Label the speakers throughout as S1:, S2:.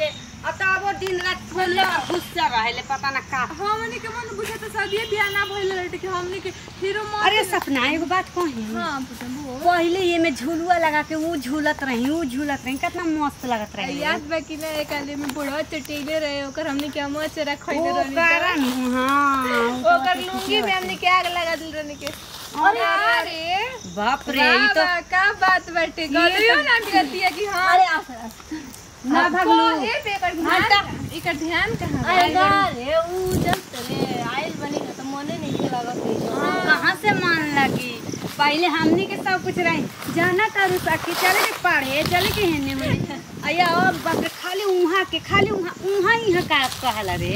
S1: के अब तो दिन रात खोले और गुस्सा रहेले पता ना का
S2: हमनी के मन बुझे तो शादी बियाह ना भइल रहे कि हमनी के हीरो मत
S1: अरे सपना एगो बात कही
S2: हाँ
S1: पहले ये में झुलुआ लगा के वो झूलत रही वो झूलत रही कितना मस्त लगत रही।
S2: याद बा कि ना एक आदमी में बुढ़वा चटेले रहे ओकर हमनी के अमुआ चेरा खइले
S1: ओ कारण हाँ
S2: ओकर लुंगी में हमनी के आग लगा दिल रहनी के? अरे
S1: बाप रे तो
S2: का बात बाटे गलियो ना बिरतिया कि हाँ।
S1: अरे ना भगलू
S2: हे पेपर ध्यान एकर ध्यान कहाँ?
S3: अरे रे ऊ जब रे आइल बनी तो मने नहीं के। लागत है।
S1: कहाँ से मान लगी? पहले हमनी के सब कुछ रही। जाना तारू सखी चले के पढ़े चले के हेने में। अया अब बाप खाली उहाँ के खाली उहाँ उहाँ ही का कहला रे।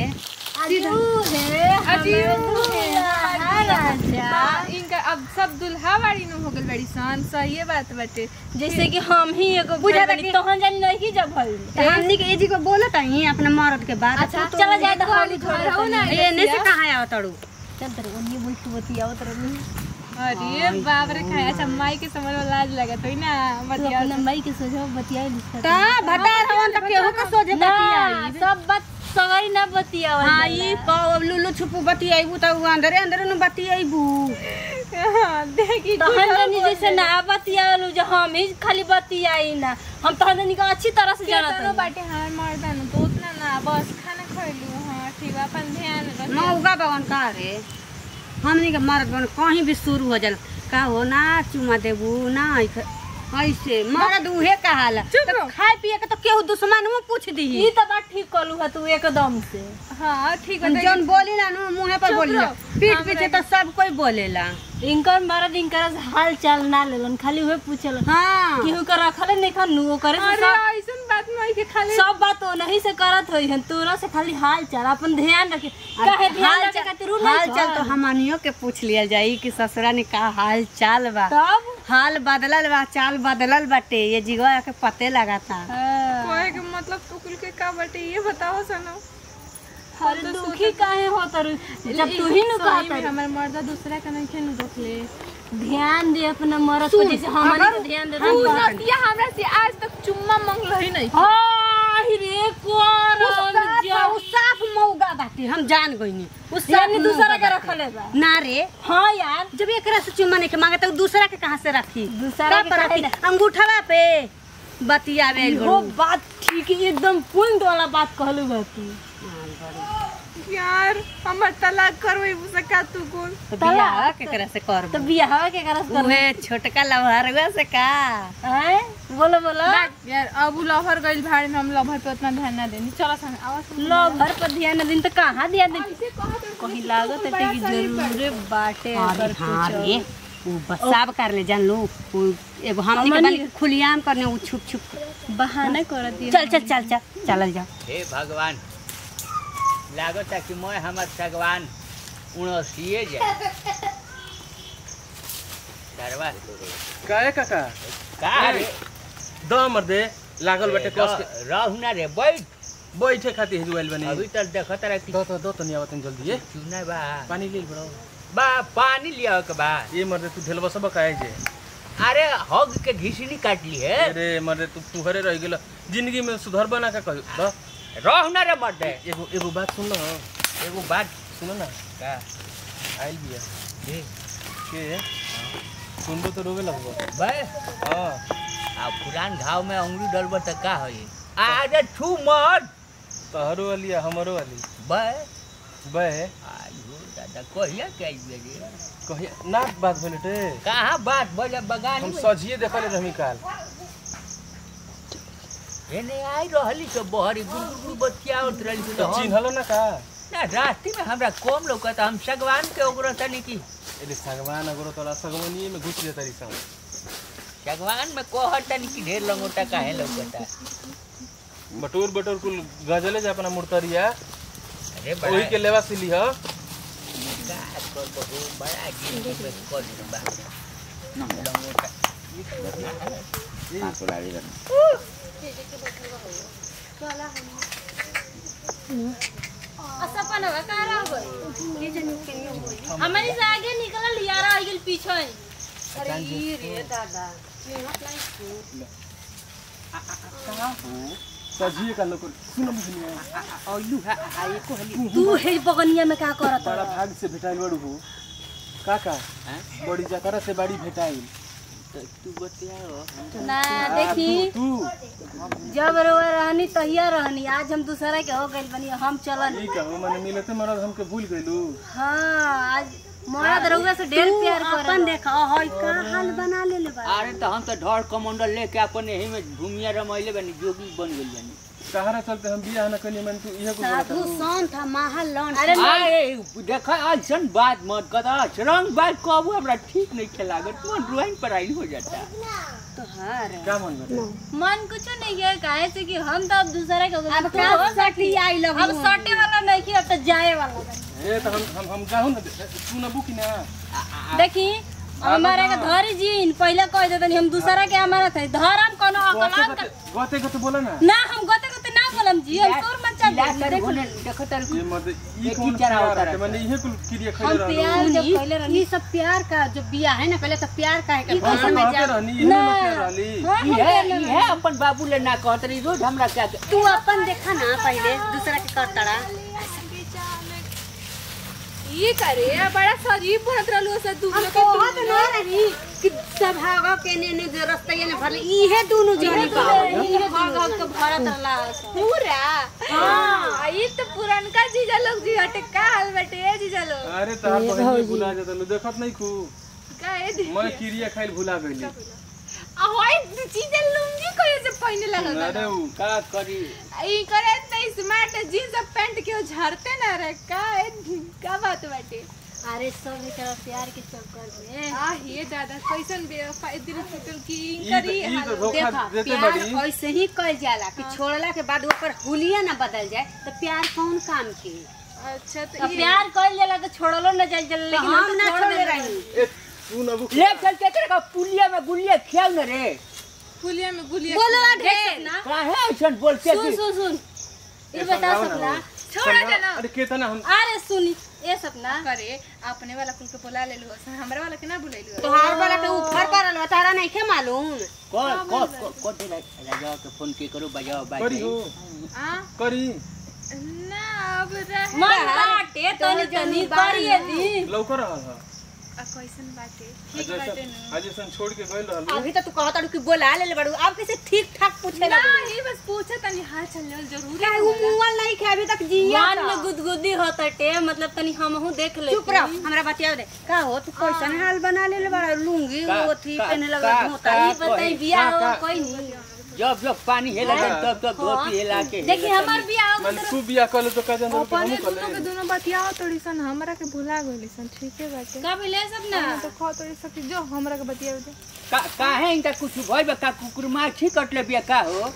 S3: अजू है
S2: अजीब
S3: हाँ, राजा।
S2: हाँ, अब सब दुल्हा वाली नु हो गल बड़ी सन सही बात बाटे
S3: जैसे कि हम ही एगो
S1: बुझा था
S3: तोहन जानी नहीं की जब भइल
S1: तो हमनी के एजी को बोलत ही अपने मर्द के बात
S3: अच्छा चला जाए तो हम
S2: रहू ना
S1: ये ने से कहाँ आवा तड़ू।
S3: चल तेरे ओनी बैठ बतियावत रहनी
S2: अरे बाप रे खाया अच्छा माई के समझ में लाज लगत होई ना
S3: तू
S2: बतिया
S3: अपने माई के सोझो बतियाई लिखा
S1: ता बता रहन त केहू का सोझे
S3: ना
S1: बतियाई
S3: सब बात सगाई ना बतियावल
S1: हाँ। ई कौ लुलु छुपू बतियाईबू त उ अंदरे अंदरे नु बतियाईबू
S2: देखी
S3: तहन जैसे ना बतियावल जो हम ही खाली बतियाई ना। हम तहन जानी का अच्छी तरह से जानत हूँ
S2: बाटे हार मार नु तो उतना ना बस खाना खइलू हाँ ठीक अपन ध्यान रख
S1: मौगा बवन का रे? हमनी के मर्द बन कहीं भी शुरू हो जल का हो? ना चुमा देबू ना ऐसे- मर्द उहे कहाला
S2: चुप
S1: तो। खाए पिए के तो केहू दुश्मन में पूछ दी
S3: ई त बात ठीक कलू ह तू एकदम से।
S2: हाँ ठीक है
S1: जौन बोली ना मुँह पर बोली पीठ पीछे तो सब कोई बोलेला
S3: इनकर मरद इनकर हाल चाल ना लेलन खाली उहे पूछलन।
S1: हाँ।
S3: केहू का रखले नहीं खन नु करे सब
S2: ऐसन के खाली।
S3: सब बात वो नहीं से करत होई हन तोरा से खाली हाल चाल अपन ध्यान रखे। काहे ध्यान रखे खातिर उ
S1: हाल चाल तो हमनियो के पूछ लिया जाई कि ससुरा ने का हाल चाल बा।
S3: तब?
S1: हाल बदलल बा चाल बदलल बाटे ये जिगवा के पते लगाता।
S3: हाँ।
S2: कोई के मतलब टुकुल के का बाटे ये बताओ सनो।
S3: अरे दुखी काहे हो तर जब तू ही नु कहत
S2: हमर मर्दा दूसरा का नहीं खेनु देखले
S3: ध्यान दे अपना मरद पर जैसे हमनी के ध्यान दे
S2: तू नतिया हमरा से आज तक चुम्मा मांगल ही नहीं।
S3: हाय रे जा
S1: उ साफ़ मौगा बाटे हम जान गइनी उ साफ़
S3: दूसरा के
S1: बाटे।
S3: रखले बा।
S1: ना रे।
S3: हाँ यार।
S1: जब एकरा से चुम्मा नहीं के मांगे तो दूसरा के कहाँ से रखी?
S3: दूसरा
S1: के रखी? अंगूठवा पे। बतियावे
S3: वो बात ठीक है एकदम पॉइंट वाला बात कहलू बा तू
S2: यार हमर तलाक करवे सका तू कौन
S1: बियाह केकरा से कर
S3: तो बियाह के करस कर
S1: उहे छोटका लवहरवा से का?
S3: हैं बोलो बोलो।
S2: यार अब उ लवर गइल भाड़ में हम लवर पे उतना ध्यान ना देनी। चलो संग आवाज़
S3: लो घर पर ध्यान दिन तो कहाँ ध्यान दे कहीं लागत है कि जरूरे बाटे
S1: हाँ
S3: कुछ
S1: रे उ बसाब कर ले जान लो एगो हमनी के बनी खुलियाम करने उ छुप छुप।
S3: बहाना करत है
S1: चल चल चल चल चलल जा।
S4: हे भगवान लागता कि मैं हमर भगवान उड़सिए जाए
S5: काहे काका?
S4: का रे
S5: द मर्दे लागल बाटे कस के
S4: रहु ना रे बैठ।
S5: बैठे खातिर हिजुआइल बनी।
S4: अभी तक देखत रहे
S5: दो तो दो तो नहीं आवतन जल्दी ये
S4: चुना बा?
S5: पानी ले बड़ो।
S4: बा पानी लिया के बा।
S5: ये मर्दे तू ढेलवा सब काहे जे।
S4: अरे हग के घिसनी काट ली है।
S5: अरे मर्दे तू तुहरे रह गेल ज़िंदगी में सुधर बना का कह द
S4: रहु ना रे मर्दे।
S5: एगो एगो बात सुन लो
S4: एगो बात
S5: सुनो ना।
S4: का?
S5: आइल बिया।
S4: हे,
S5: के? सुनबो तो रोवे लगबो।
S4: बे
S5: हाँ।
S4: आ पुरान घाव में अंगुली डलबो त का होई? अरे छू मत
S5: तहरो वाली हमरो वाली?
S4: बे।
S5: बे।
S4: आयो दादा कहिया के आइबे रे?
S5: कहिया ना बात भइले टे।
S4: कहाँ बात? बोले बगान
S5: हम सजिए देखले रहमी काल।
S4: एने आई रहली तो बहरी गुरगुर बतियावत रहली तो
S5: चिन्हलो ना का
S4: ना रास्ते में हमरा कम लौकत हम सगवान के ओकरो तनी की
S5: एले सागवान अगरो तोरा सगवनी में घुस जेता रिसम
S4: सगवान में कोहर तनी की ढेर लंगोटा काहे लौकता
S5: बटोर बटोर कुल गजले जा अपना मुर्तरिया
S4: अरे
S5: ओही के लेवा सिली ह
S4: का कर बहु बड़ा गिर पे कर बा लंगोटा
S3: का गई आगे निकल लिया रह गेल पीछे
S1: अरे रे दादा
S5: सजिए का लोग सुन बुझनिया
S4: औलू है आ एको हली
S3: तू हे बगनिया में का करत
S5: बड़ा भाग से भेटाइल बड़ू हो
S4: हैं?
S5: बड़ी जकरा से बड़ी भेटाइल
S3: ना देखी?
S5: तू तू
S3: जब रोए रहनी तहिया रहनी। आज हम दूसरा के हो गई बनी हम चलन।
S5: माने मिलते मरद हमके भूल गइलू।
S3: हाँ आज मरद रहुए से ढेर प्यार कर
S1: अपन देखा हई का हाल बना लेले बा।
S4: अरे त हम त ढोर कमंडल लेके अपन यही में भूमिया रमैले बनी जोगी बन गेल बनी।
S5: सहारा चलते हम बियाह न कनी मन तू इहे कुछ
S1: साधु संत महाल लन
S3: अरे
S4: अरे देख ऐसन बात मत कर रंग बात कहबू हमरा ठीक नहीं खेलागत तू ड्राइंग पर आई हो जाता।
S1: तोहार
S5: क्या मन
S3: मन कुछ नहीं है काहे से कि हम तो अब दूसरा के
S1: अब
S3: तू
S1: का
S3: हो
S1: सटी आई लव
S3: अब सटे वाला नहीं कि अब तो जाए वाला
S5: ए तो हम हम हम जाहु न तू न बुकी ना।
S3: देखी हमारे के धरी जीन पहले कह देतनी हम दूसरा के हमारा थे धरम कोनो का
S5: गते गते बोला ना।
S3: ना हम बोलम जी हम तोर मचा दे
S4: देखो। तर
S5: ये मत
S4: एक
S5: कौन
S4: ही चरा
S5: प्यार
S4: होता
S5: है? माने इहे कुल क्रिया
S3: हम
S5: खैले रहलू
S3: प्यार जब पहले रहनी
S1: ये सब प्यार का जो बिया है ना पहले तो प्यार का है
S5: हम
S3: ना।
S5: के
S3: हाँ, हम
S4: ये
S3: प्यार ना-
S4: ये अपन बाबू ले ना कहत रही रोज हमरा क्या
S1: तू अपन देखा ना पहले दूसरा के करतड़ा
S2: ये करे बड़ा शरीफ बनत रहलू से तू
S1: हम
S2: लोग के
S1: कहत ना रही कि सब सभागा के ने ने जो रास्ता ने भरले इहे दोनों जने का
S3: इहे भाग भाग के भरत रहला
S2: पूरा? हाँ। ये तो पुरनका जीजा लोग जी हटे का हाल बटे ए जीजा लोग?
S5: अरे तार बहन के भुला जाता लो देखत नहीं खू
S2: का ए दी?
S5: मैं क्रिया खाइल भुला गइली।
S2: ahoy जीजा लुंगी करे से पहने लगल
S5: अरे उ
S4: का करी?
S2: ई करे त स्मार्ट जींस पैंट के झरते ना रे का ए का बात बाटे?
S3: अरे सब प्यार के चक्कर में।
S2: आ ये दादा कैसन बेवफाई दिल टूटल की करी
S5: तो- तो
S1: देखा। प्यार ऐसे ही कल जाला कि छोड़ला के बाद ऊपर हुलिया ना बदल जाए तो प्यार कौन काम के
S2: अच्छा तो
S3: तो प्यार कइल जाला तो छोड़लो न जाए जाला
S1: तो
S3: लेकिन
S1: हम ना
S3: छोड़।
S1: रही।
S5: ए तू न बुक
S4: ले चल के तेरे का पुलिया में गुलिया खियाव न रे।
S2: फुलिया में गुलिया
S1: बोलो
S2: ढेर
S1: ना
S4: काहे ऐसन बोलते
S3: सुन
S4: कि
S3: सुन सुन। ये बता
S5: हो।
S2: छोड़ा जाना
S5: अरे केतना हम
S3: अरे सुन ये सपना
S2: करे अपने वाला कुल के बुला ले लो हमरा वाला के ना बुलैलु
S1: तोहार वाला के ऊपर करल तारा नहीं के मालूम।
S4: कौन कौन कौन दे राजा के फ़ोन के करो बजाओ
S5: करी हो। करी।
S2: ना अब रहे।
S3: मन बाटे तनी तनी करिए दी।
S5: लौकर रहल ह
S2: न।
S5: अजय छोड़ के गइल रहल।
S1: अभी तो तू कहत कि बोला ले बड़ू। अब कैसे ठीक ठाक पूछे
S2: ना ये बस पूछा तनी हाल चल ले ज़रूर
S1: क्या वो मुंगल नहीं खे अभी तक जिया
S3: मन में गुदगुदी होतटे मतलब तनी हमहू देख ले
S1: चुप रहो हमरा बतिया दे। का हो तू कैसन हाल बना ले बड़ा। लुंगी
S4: का-
S1: वो थी पहने लगा
S4: का-
S1: धोता
S3: बताई बियाह हो कोई नहीं
S4: जब जब पानी हेला तब तब धोती हेला के
S3: देखी हमार बियाह
S5: मन तू बिया कल तो का जान
S2: अपने
S5: हम
S2: दोनों के दोनों बतियाओ थोड़ी सन हमरा के भुला गइली सन ठीक है बाटे।
S3: का मिले सपना
S2: ना। तो खा थोड़ी सकी जो हमरा के बतियाओ दे।
S4: का काहे इनका कुछ भइल बा का कुकुर माछी कटले बिया का हो?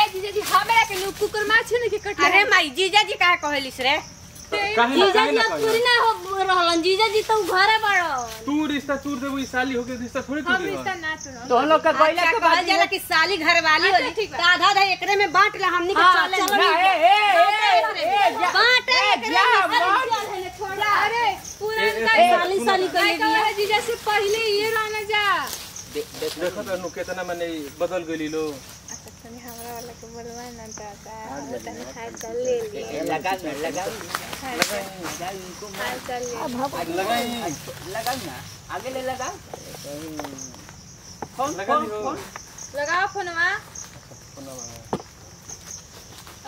S2: ए जीजा जी हमरा के नु कुकुर माछ ने के कट
S1: अरे माई जीजा जी का कहलिस रे?
S5: काहे
S3: जीजा जी अब? पूरी ना हो रहलन जीजा जी तो घरे बड़ो।
S5: तू रिश्ता तूर देबो ई साली होके रिश्ता थोड़ी तू
S2: हम रिश्ता ना तोड़ो
S4: तो हम लोग का
S1: अच्छा
S4: के
S1: कहल
S4: बाद
S1: जाला कि साली घर वाली
S2: अच्छा,
S1: होली
S2: ठीक बा।
S1: तो आधा आधा एकरे में बांट ला हमनी के
S3: हाँ,
S1: चले
S4: ए ए ए
S1: बांट
S4: जा,
S2: छोड़ा अरे पूरा का
S3: साली साली कर
S2: का जीजा से पहले ये रहना जा।
S5: देखो तो नु केतना माने बदल गइली लो।
S2: अच्छा तनी हमरा वाला के बोलवा ना दादा हम हाल चल ले ले
S4: लगा ना लगा लगा इनको
S2: हाल चल ले
S5: लगाई
S4: लगा ना आगे ले लगा कौन
S5: लगा
S4: कौन
S2: लगाओ फोनवा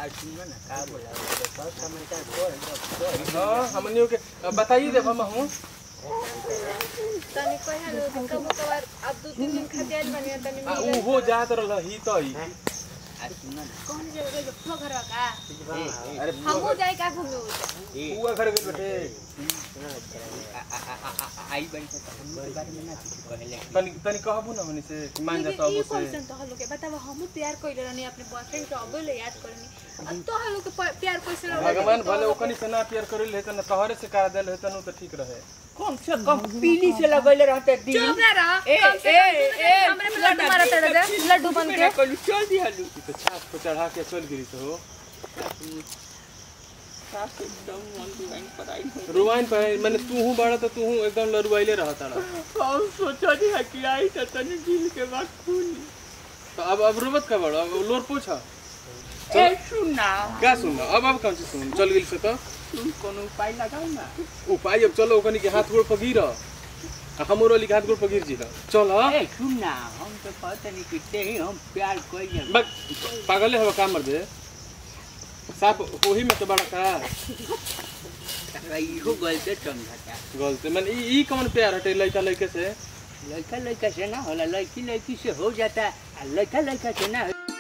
S4: आज सुनो ना का बोला देखो समाचार बोल बोल
S5: हाँ हमनियो के बताइए दे हम हूँ
S2: तनी कोई हाल कबो कबार अब दो तीन दिन खातिर बनिया तनी
S5: ऊ हो जात रहल ही तो ही
S2: कौन का
S5: अरे
S2: हमहू
S4: से
S5: से
S2: बतावा हमहू प्यार अपने बॉयफ्रेंड के याद
S5: भगवान भले से ना प्यार करिल तोहरे से करा देल तो ठीक रहे
S4: कम से कम पीली से लगैले रहते दिन
S2: चुप रह लड्डू मारत रहे लड्डू बन के
S4: कलू चल
S5: तो छाप को चढ़ा के चल गिरी तो
S4: एकदम पराई हो
S5: रुवाइन पे मैंने तू हूँ बड़ा तो तू हूँ एकदम रहा
S4: हम सोचा नहीं है कि आई तो तनी के बात खुली
S5: तो अब अब रोबत का बड़ा अब लोर पूछा.
S4: ए सुन ना.
S5: का सुन अब अब कौन सी सुन? चल गेल से तो.
S4: तुम कोनो उपाय लगाओ ना?
S5: उपाय अब चलो ओकनी के हाथ गोड़ पगीर. हमरो के हाथ पगीर जी चल
S4: ए सुन ना हम तो कहते नहीं कि ही हम प्यार कइले
S5: बक पागले हवा काम मर दे। साफ़ ओही में तो बड़ा का
S4: इहो गलते समझता
S5: गलती मन ई कौन प्यार हटे लड़का लड़के से?
S4: लड़का लड़का से ना होला लड़की लड़की से हो जाता लड़का लड़का से ना हो-